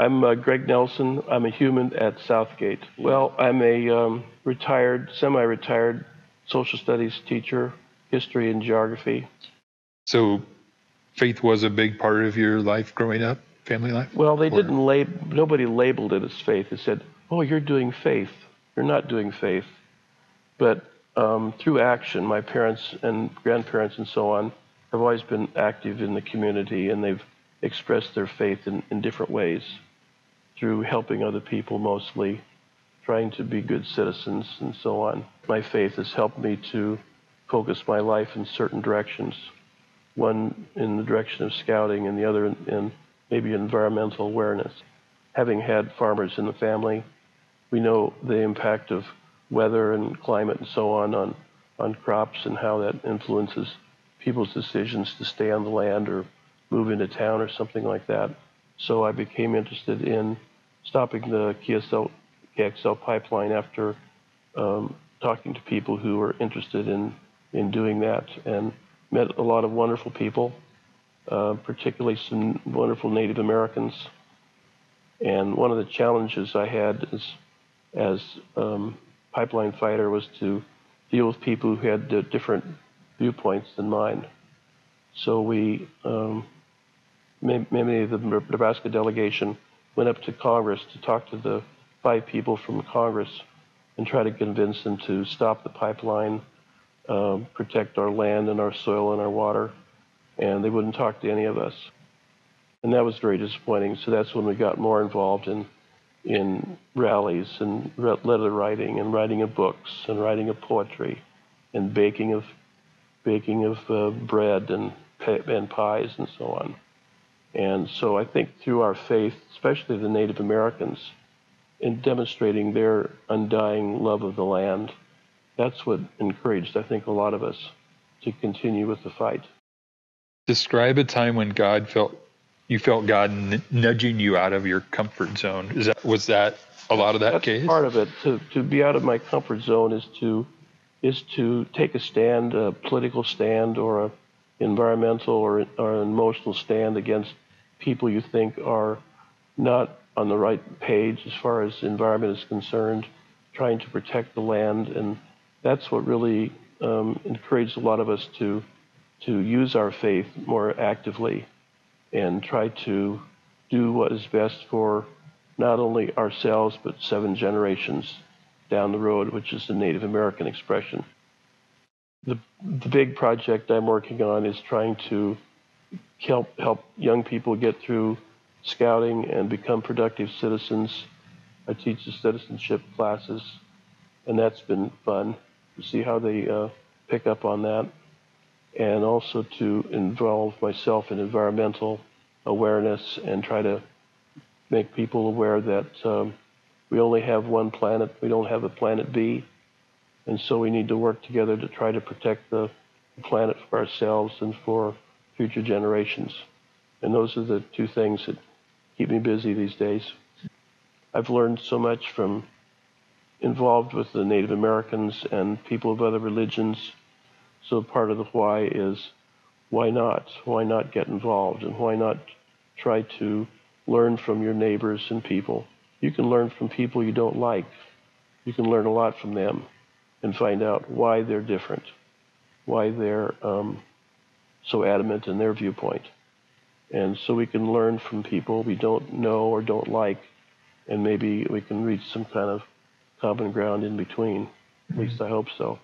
I'm uh, Greg Nelson. I'm a human at South Gate. Well, I'm a um, retired, semi retired social studies teacher, history and geography. So, faith was a big part of your life growing up, family life? Well, they or? didn't lab, nobody labeled it as faith. They said, oh, you're doing faith. You're not doing faith. But um, through action, my parents and grandparents and so on have always been active in the community and they've expressed their faith in, in different ways through helping other people mostly, trying to be good citizens and so on. My faith has helped me to focus my life in certain directions, one in the direction of scouting and the other in, in maybe environmental awareness. Having had farmers in the family, we know the impact of weather and climate and so on on, on crops and how that influences people's decisions to stay on the land or move into town or something like that. So I became interested in stopping the KSL, KXL pipeline after um, talking to people who were interested in, in doing that and met a lot of wonderful people, uh, particularly some wonderful Native Americans. And one of the challenges I had as, as um, pipeline fighter was to deal with people who had uh, different viewpoints than mine. So we, um, many of the Nebraska delegation went up to Congress to talk to the five people from Congress and try to convince them to stop the pipeline, um, protect our land and our soil and our water, and they wouldn't talk to any of us. And that was very disappointing. So that's when we got more involved in in rallies and letter writing and writing of books and writing of poetry and baking of baking of uh, bread and and pies and so on. And so I think through our faith, especially the Native Americans, in demonstrating their undying love of the land, that's what encouraged, I think, a lot of us to continue with the fight. Describe a time when God felt you felt God nudging you out of your comfort zone. Is that was that a lot of that that's case? Part of it. To to be out of my comfort zone is to is to take a stand, a political stand, or a environmental or, or emotional stand against people you think are not on the right page as far as environment is concerned, trying to protect the land, and that's what really um, encouraged a lot of us to to use our faith more actively and try to do what is best for not only ourselves but seven generations down the road, which is the Native American expression. The, the big project I'm working on is trying to help help young people get through scouting and become productive citizens. I teach the citizenship classes, and that's been fun to see how they uh, pick up on that, and also to involve myself in environmental awareness and try to make people aware that um, we only have one planet. We don't have a planet B, and so we need to work together to try to protect the planet for ourselves and for future generations. And those are the two things that keep me busy these days. I've learned so much from involved with the Native Americans and people of other religions. So part of the why is why not? Why not get involved? And why not try to learn from your neighbors and people? You can learn from people you don't like. You can learn a lot from them and find out why they're different, why they're um, so adamant in their viewpoint. And so we can learn from people we don't know or don't like, and maybe we can reach some kind of common ground in between. At least I hope so.